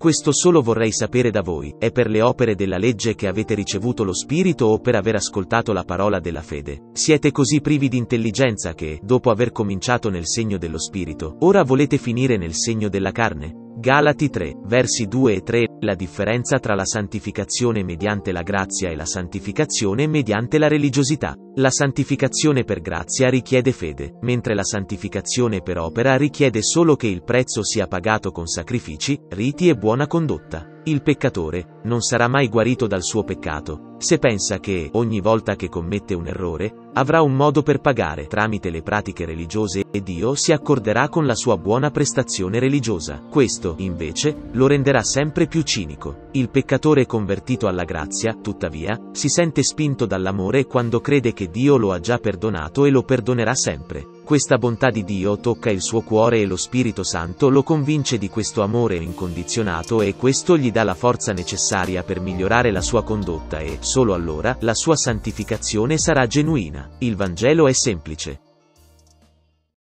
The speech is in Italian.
Questo solo vorrei sapere da voi, è per le opere della legge che avete ricevuto lo Spirito o per aver ascoltato la parola della fede? Siete così privi di intelligenza che, dopo aver cominciato nel segno dello Spirito, ora volete finire nel segno della carne? Galati 3, versi 2 e 3, la differenza tra la santificazione mediante la grazia e la santificazione mediante la religiosità. La santificazione per grazia richiede fede, mentre la santificazione per opera richiede solo che il prezzo sia pagato con sacrifici, riti e buona condotta. Il peccatore non sarà mai guarito dal suo peccato, se pensa che, ogni volta che commette un errore, avrà un modo per pagare tramite le pratiche religiose e Dio si accorderà con la sua buona prestazione religiosa. Questo, invece, lo renderà sempre più cinico. Il peccatore convertito alla grazia, tuttavia, si sente spinto dall'amore quando crede che Dio lo ha già perdonato e lo perdonerà sempre. Questa bontà di Dio tocca il suo cuore e lo Spirito Santo lo convince di questo amore incondizionato e questo gli dà la forza necessaria per migliorare la sua condotta e, solo allora, la sua santificazione sarà genuina. Il Vangelo è semplice.